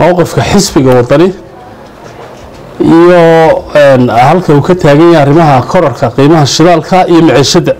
mowqifka xisbiga wadani iyo halka uu ka taagan yahay arrimaha korarka qiimaha shidaalka iyo maciishadda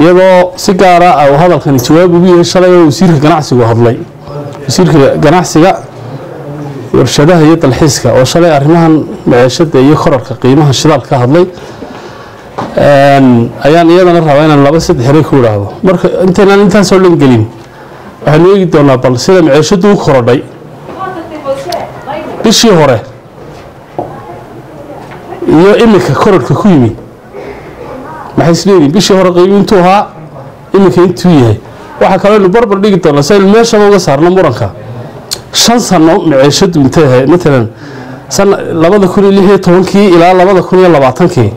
iyadoo si gaara uu hadalkani jawaab ugu yahay oo wasiirka ganacsigu hadlay. Wasiirka ganacsiga warshadaha iyo dalxiiska oo shalay arrimahan maciishadda iyo korarka qiimaha shidaalka ka hadlay ayaan iyadana rabaa inaan laba saddex eray ku idhaahdo marka intaynaan intaasoo dhan gelin waxaanu eegi doonaa bal sida maciishaddu u korodhay bishii hore iyo iminka korarhka ku yimi. Maxay isleeyihin bishii hore qiimi intuu ahaa iminka intuu yahay. Waxaa kaloo aynu barbar dhigi doonaa si aynu meeshaba uga saarno muranka. Shan sano maciishaddu intay ahayd matalan labada kun iyo lix iyo tobankii ilaa labada kun iyo labaatankii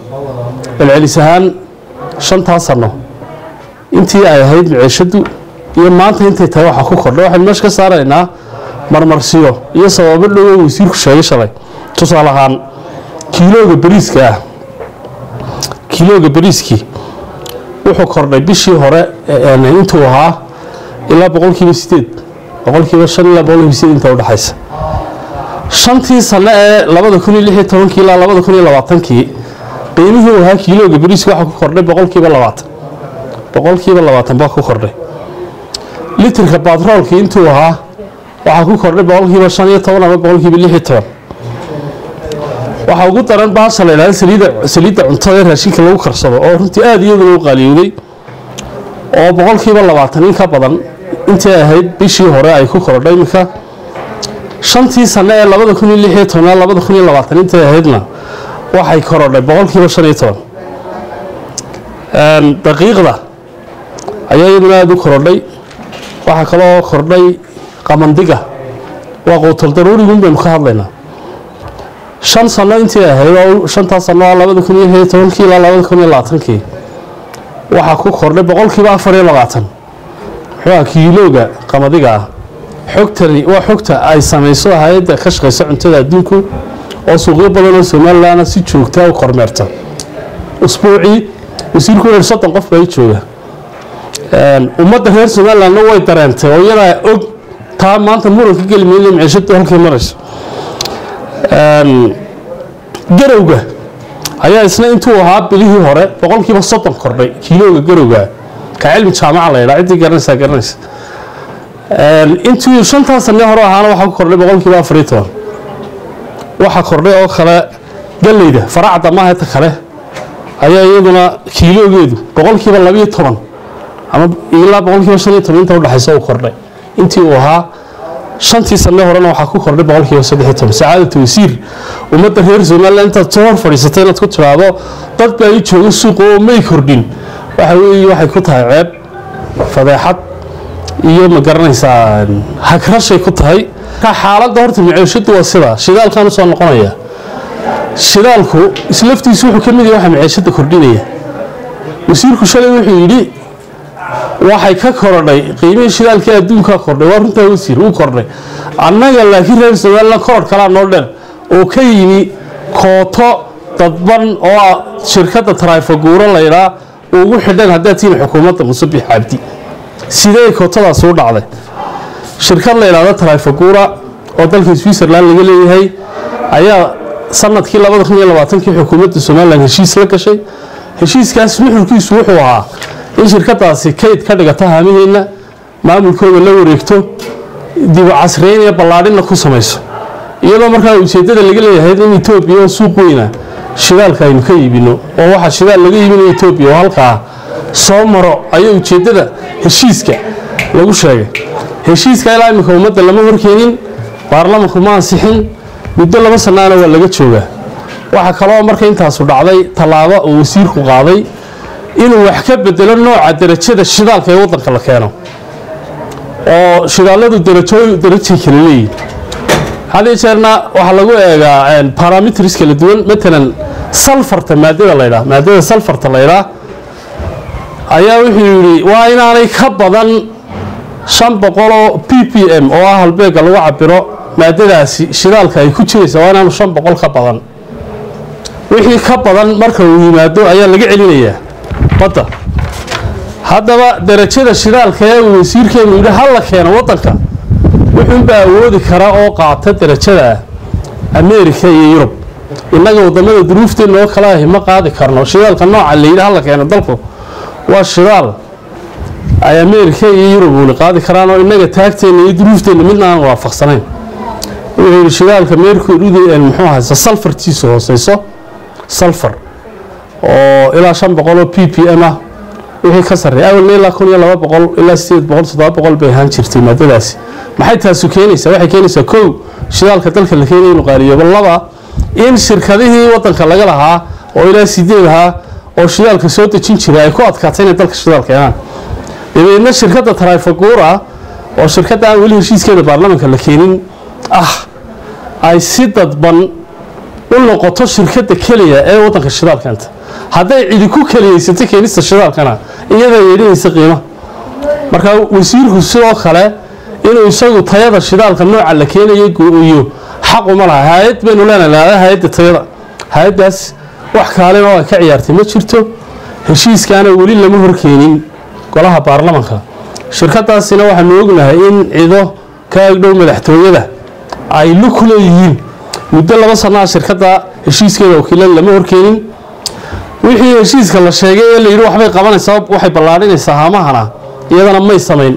celcelis ahaan shantaa sano intii ay ahayd maciishaddu iyo maanta intay tahay waxaa ku kordha waxaynu meesha ka saaraynaa marmarsiyo iyo sababo dhowo wasiirku sheegay shalay. Tusaale ahaan kiilooga bariiska ah kiilooga bariiskii wuxuu kordhay bishii hore intuu ahaa ilaa boqolkiiba sideed boqolkiiba shan ilaa boqolkiiba sideed inta udhexaysa shantii sano ee labada kun iyo lix iyo tobankii ilaa labada kun iyo labaatankii qiimihii uu ahaa kiilooga bariiska waxaa ku kordhay boqolkiiba labaatan. Boqolkiiba labaatan baa ku kordhay. Litirka batroolkii intuu ahaa waxaa ku kordhay boqolkiiba shan iyo toban ama boqolkiiba lix iyo toban. Waxaa ugu daran baasha la yidhahda saliidda saliidda cuntada ee raashinka lagu karsado oo runtii aada iyaduna u qaaliyowday oo boqolkiiba labaatan in ka badan intay ahayd bishii hore ay ku korodhay iminka. Shantii sano ee labada kun iyo lix iyo toban labada kun iyo labaatan intay ahaydna waxay korodhay boqolkiiba shan iyo toban. Daqiiqda ayaa iyaduna aada u korodhay waxaa kaloo kordhay qamandiga. Waa quutal daruurigun baynu ka hadlaynaa. Shan sano intii ahayd shantaa sano labada kun iyo iyo tobankii ilaa labada kun iyo labaatankii waxaa ku kordhay boqolkiiba afar iyo labaatan. Muxuuha kiilooga qamadiga ah. Xogtani waa xogta ay samayso hay'adda ka shaqaysa cuntada adduunku oo suuqyo badan oo somalilanna si joogtaa u kormeerta. Usbuucii wasiirku wuxuu soddon qof baa i jooga ummadda reer somalilandna way dareentay oo iyadaa og taa maanta muranka geli mayna maciishadu halkay marayso. Garowga ayaa isna intuu ahaa bilihii hore boqolkiiba soddon kordhay kiilooga garowga. Ka cilmi jaamaca la yidhaa ciddii garanaysaa garanaysa intuu shantaa sane hore ahaana waxaa kordhay boqolkiiba afar iyo toban. Waxaa kordhay oo kale galleyda faracda maaheta kale. Ayaa iyaduna kiiloogeedu boqolkiiba labiyo toban ama ilaa boqolkiiba shan iyo toban inta udhexaysa uu kordhay intii uu ahaa shantii sane horena waxaa ku kordhay boqolkiiba saddex toban. Sacaadatu wasiir ummadda reer somaliland intaad soo hor inaad ku tiraahdo dad baa ii jooga suuqa oo may kordhin. Waxa weeye waxay ku tahay ceeb fadeexad iyo ma garanaysaa hagrashay ku tahay. Xaaladda horta maciishadu waa sidaa shidaalkan u soo noqonaya. Shidaalku islaftiisu wuxuu ka mid yahay waxa maciishada kordhinaya. Wasiirku shalay wuxuu yidhi waxay ka korodhay qiimihii shidaalkii adduunkaa kordhay waa runtaa wasiir uu kordhay annaga laakiin reer somaliland koror kalaa noo dheer oo ka yimi kooto dadban oo shirkadda tarayfaguuro laydhaa ugu xidheen haddaad tihiin xukuumadda musabix cabdi sidee kootadaas u dhacday shirkad la yidhahdo tarayfaguura oo dalka switzerland laga leeyahay ayaa sannadkii labada kun iyo labaatankii xukuumadda somalilan heshiis la gashay heshiiskaas nuxurkiisu wuxuu ahaa in shirkadaasi kayd ka dhigato haamiheenna maamulkooda la wareegto dibu casriyeyn iyo ballaadhinna ku samayso. Iyadoo markaa ujeeddada laga leeyahay in etoobiya oo suuq weyna shidaalka aynu ka iibino oo waxaa shidaal laga iibinayo etoobiya oo halkaa soo maro ayaa ujeeddada heshiiska lagu sheegay. Heshiiska ilaa iminka ummadda lama horkeenin baarlamanku ma ansixin muddo laba sannaana waa laga joogaa. Waxaa kaloo marka intaasu dhacday tallaabo uu wasiirku qaaday inuu wax ka bedelo nooca darajada shidaalka ee waddanka la keeno. Oo shidaaladu darajooy darajay kala leeyihiin had jeerna waxaa lagu eegaa barametris kala duwan. Matalan salfarta maadada laydhaa maadada salfarta laydhaa ayaa wuxuu yidhi waa inaanay ka badan shan boqoloo p p m oo ah halbeega lagu cabiro maadadaasi shidaalka ay ku jiraysa waa inaanu shan boqol ka badan. Wixii ka badan marka uu yimaado ayaa laga celinayaa badda. Haddaba darajada shidaalka ee wasiirkeenu yidhi ha la keeno waddanka wuxuunbaa awoodi kara oo qaata darajada america iyo yurub. Innaga waddamada duruufteenna oo kale ahi ma qaadi karno. Shidaalka nooca layidhi hala keeno dalku? Waa shidaal ay america iyo yurub uuna qaadi karaan oo innaga taagteenna iyo duruufteenna midna aan waafaqsanayn. Wuxuu yidhi shidaalka mercuryda muxuu ahaysa salfartiisu hooseyso salfar oo ilaa shan boqol oo p p m ah. Wixii ka sarreeya awalna ilaa kun iyo laba boqol ilaa sideed boqol toddoba boqol bay ahaan jirtay maadadaasi. Maxay taasu keenaysaa? Waxay keenaysaa kow shidaalka dalka la keenaya inu qaaliyoba laba in shirkadihii wadanka laga lahaa oo ilaa sideed ahaa oo shidaalka soo dejin jira ay ku adkaatay inay dalka shidaal keenaan. Dabeedna shirkadda trifagura oo shirkadda aan weli heshiiskeeda baarlamanka la keenin ah ay si dadban u noqoto shirkadda keliya ee wadanka shidaal keenta hadday cidi ku keliyeysato keenista shidaalkana iyadaa yeedhinaysa qiimaha marka wasiirku sidoo kale inuu isagu tayada shidaalka nooca la keenayo go-iyo xaquma laha. Hay'ad baynu leenahay lahada hay'adda tayada. Hay'addaas wax kaalin oo ay ka ciyaartay ma jirto? Heshiiskaana weli lama horkeenin golaha baarlamanka. Shirkadaasina waxaanu ognahay in cido ka agdhow madaxtooyada ay lu ku leeyihiin muddo laba sannaha shirkadda heshiiskeeda wakiilada lama horkeenin wixii heshiiska la sheegay ee layidhi waxbay qabanaysaa waxay ballaadhinaysaa haamahana iyadana may samayn.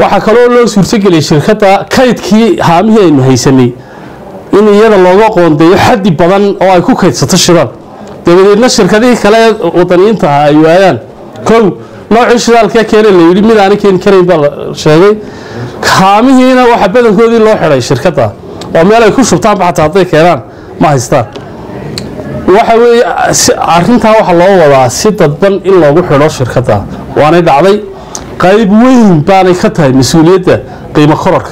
Waxaa kaloo loo suurtogeliyay shirkadda kaydkii haamihii aynu haysanay in iyada looga qoondeeyo xaddi badan oo ay ku kaydsato shidaal dabadeedna shirkadihii kale ee wadaniyiinta ahaa ay waayaan. Kow noocii shidaalkee keena layidhi mid aana keeni karayn baa la sheegay. Haamihiina waxaa badankoodii loo xidhay shirkadda. Oo meel ay ku shubtaanba xataa hadday keenaan. Ma haystaan waxa weeye arrintaa waxaa loo wadaa si dadban in loogu xidho shirkadda. Waanay dhacday qayb weyn baanay ka tahay mas'uuliyadda qiimo kororka.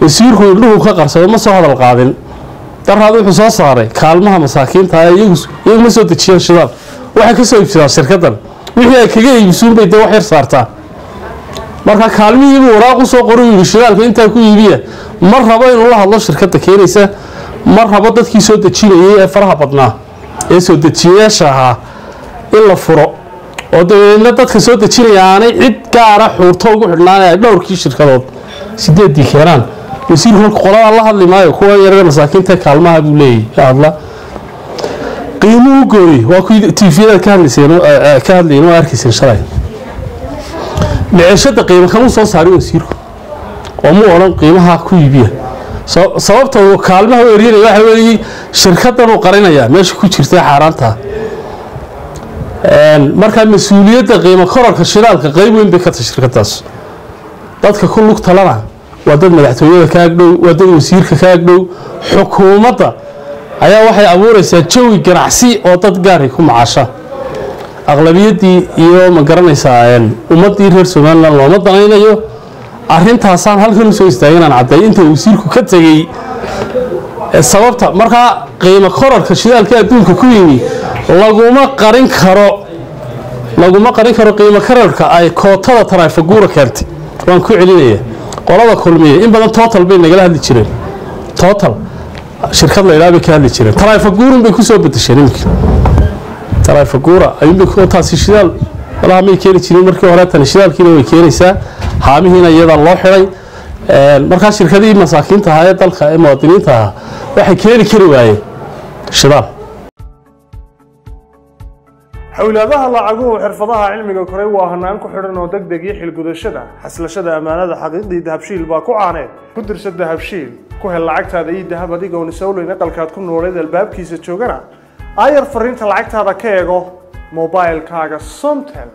Wasiirku indhuhu ka qarsado ma soo hadal qaadin. Daraad wuxuu soo saaray kaalmaha masaakiinta ee iyagu ma soo dejiyaan shidaal waxay ka soo iibsadaan shirkaddan. Wixii ay kaga iibsuunbay dee wax yar saartaa. Marka kaalmihiibuu waraaq u soo qoru shidaalka intaa ku iibiya ma rabo inuu la hadlo shirkadda keenaysa ma rabo dadkii soo dejinayay ee faraha badnaa ee soo dejiyayaasha ahaa in la furo. Oo dabeedna dadka soo dejinaya aanay cid gaara xuurto ugu xidhnaan ay dhowrkii shirkadood sideeddii keenaan wasiirku marka qoladaa la hadli maayo kuwa yarada masaakiinta kaalmaha buu hadla qiimuu gooyey. Waa kuwii tviyada ka hadlayeen oo arkayseen shalay. Miceshada qiimo kamuu soo saarin wasiirku. Oo mu odhan qiimaha ku iibiya sababta uu kaalmaha u eryanaya waxa weeye shirkaddan uu meesha ku jirta xaaraanta. Markaa mas'uuliyadda qiimo kororka shidaalka qeyb weyn bay ka tahay shirkadaas dadka ku lug talana waa dad madaxtooyada ka agdhow waa dad wasiirka ka agdhow xukuumadda ayaa waxay abuuraysaa jawi ganacsi oo dad gaari ku macaasha. Aqlabiyaddii iyo ma garanaysaa ummaddii reer somalilan looma danaynayo arrintaasaan halkan u soo istaagay inaan cadday inta wasiirku ka tegey sababta markaa qiimo kororka shidaalka adduunka ku yimi laguma qarin karo laguma qarin karo qiimo kororka ay kootada tarayfaguura keentay. Waan ku celinaya qolada kulmiya in badan total bay nagala hadli jireen. Total shirkad la idhaha bay ka hadli jireen. Tarayfaguurun bay ku soo bedesheen iminka tarayfaguura ayuunbay taasi shidaal walaha may keeni jirin markii hore tani shidaalkiina way keenaysaa haamihiina iyadaa loo xidhay markaa shirkadihii masaakiinta ahaa ee dalka ee muwaadiniinta ahaa waxay keeni kari waayeen shidaal. Xowlaadaha lacaguhu xirfadaha cilmiga koray waa hanaan ku xidhan oo deg deg iyo xilgudashada. Xaslashada ammaanada xaqiiqdii dahabshiil baa ku caaneed ku dirsa dahabshiil ku hel lacagtaada iyo dahab adigoon isowleyn aqalkaad ku nooleed albaabkiisa joogana. Aayar fariinta lacagtaada ka eego mobilkaaga somtel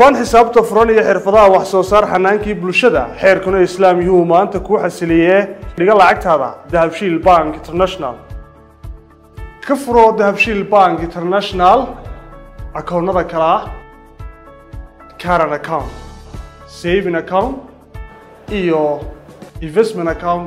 baan xisaabta furan iyo xirfadaha wax soo saar xanaankii bulshada xeerkuna islaam yuhuu maanta kuu xasiliyee dhiga lacagtaada dahabshiil bank international. Ka furo dahabshiil bank international akoonnada kale ah caran account saving account iyo investment account